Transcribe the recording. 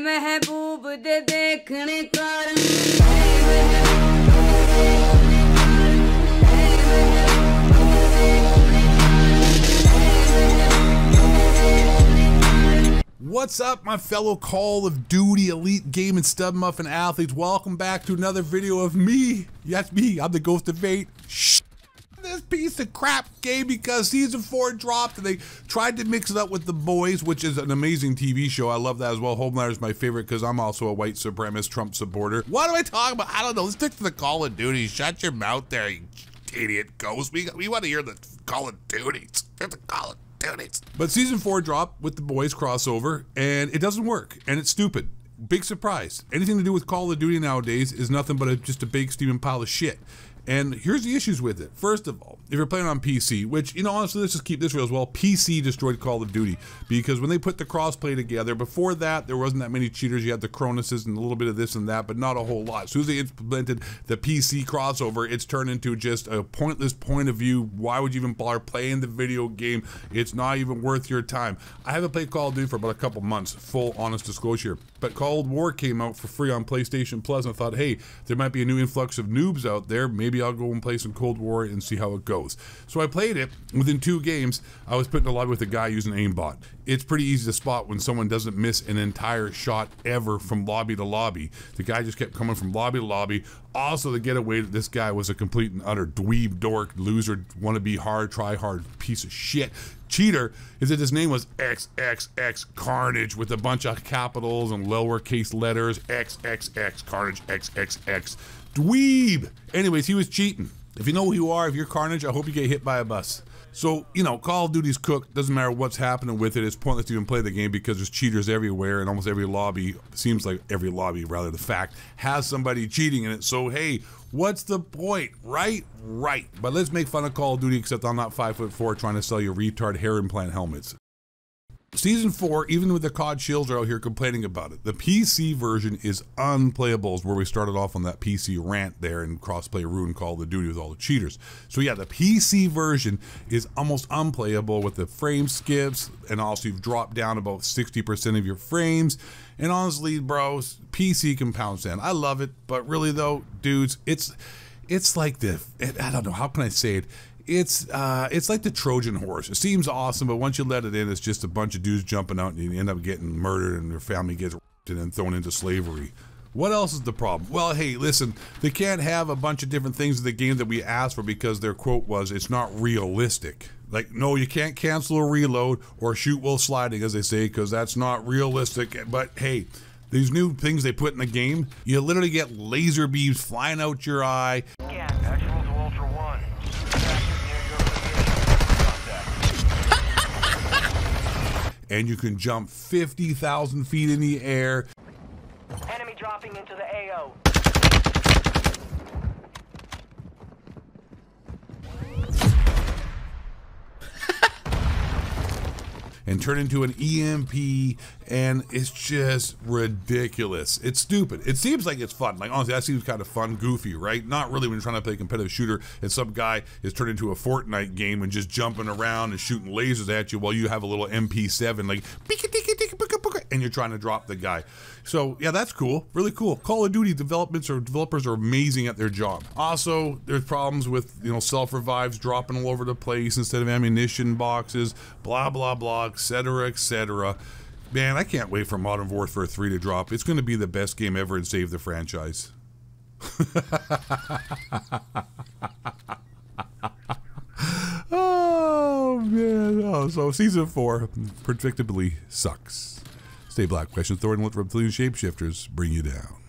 महबूब दे देखने कारण What's up, my fellow Call of Duty Elite Game and Stub Muffin athletes? Welcome back to another video of me. Yes, me. I'm the Ghost of Eight. Piece of crap game because season four dropped and they tried to mix it up with The Boys, which is an amazing TV show. I love that as well. Homelander is my favorite because I'm also a white supremacist Trump supporter. What do I talk about? I don't know. Let's stick to the Call of Duty. Shut your mouth there, you idiot ghost. We, we want to hear the Call of Duties. Hear the Call of Duties. But season four dropped with The Boys crossover and it doesn't work and it's stupid. Big surprise. Anything to do with Call of Duty nowadays is nothing but a, just a big steaming pile of shit. And here's the issues with it. First of all, if you're playing on PC, which, you know, honestly, let's just keep this real as well. PC destroyed Call of Duty because when they put the crossplay together, before that, there wasn't that many cheaters. You had the Cronuses and a little bit of this and that, but not a whole lot. As soon as they implemented the PC crossover, it's turned into just a pointless point of view. Why would you even bother playing the video game? It's not even worth your time. I haven't played Call of Duty for about a couple months, full honest disclosure. But Cold War came out for free on PlayStation Plus, and I thought, hey, there might be a new influx of noobs out there. Maybe I'll go and play some Cold War and see how it goes. So I played it. Within two games, I was put in a lobby with a guy using aimbot. It's pretty easy to spot when someone doesn't miss an entire shot ever from lobby to lobby. The guy just kept coming from lobby to lobby. Also, the getaway that this guy was a complete and utter dweeb, dork, loser, wanna be hard, try hard piece of shit cheater is that his name was XXX Carnage with a bunch of capitals and lowercase letters XXX Carnage XXX Dweeb. Anyways, he was cheating. If you know who you are, if you're Carnage, I hope you get hit by a bus. So, you know, Call of Duty's cooked. Doesn't matter what's happening with it. It's pointless to even play the game because there's cheaters everywhere, and almost every lobby, seems like every lobby, rather, the fact, has somebody cheating in it. So, hey, what's the point? Right? Right. But let's make fun of Call of Duty, except I'm not five foot four trying to sell you retard hair implant helmets. Season 4, even with the COD shields are out here complaining about it. The PC version is unplayable, is where we started off on that PC rant there and crossplay ruin Call of Duty with all the cheaters. So yeah, the PC version is almost unplayable with the frame skips, and also you've dropped down about 60% of your frames. And honestly, bros, PC can pound sand. I love it, but really though, dudes, it's it's like the I don't know how can I say it it's uh, it's like the Trojan horse. It seems awesome, but once you let it in, it's just a bunch of dudes jumping out, and you end up getting murdered, and your family gets and then thrown into slavery. What else is the problem? Well, hey, listen, they can't have a bunch of different things in the game that we asked for because their quote was, it's not realistic. Like, no, you can't cancel a reload or shoot while sliding, as they say, because that's not realistic. But hey, these new things they put in the game, you literally get laser beams flying out your eye. And you can jump 50,000 feet in the air. Enemy dropping into the AO. And turn into an EMP, and it's just ridiculous. It's stupid. It seems like it's fun. Like honestly, that seems kind of fun, goofy, right? Not really when you're trying to play competitive shooter, and some guy is turned into a Fortnite game and just jumping around and shooting lasers at you while you have a little MP7 like and you're trying to drop the guy. So yeah, that's cool. Really cool. Call of Duty developments or developers are amazing at their job. Also, there's problems with you know self revives dropping all over the place instead of ammunition boxes, blah blah blah, etc. etc. Man, I can't wait for Modern Warfare 3 to drop. It's going to be the best game ever and save the franchise. oh man! Oh, so season four predictably sucks. Stay black. Question Thor and let reptilian shapeshifters bring you down.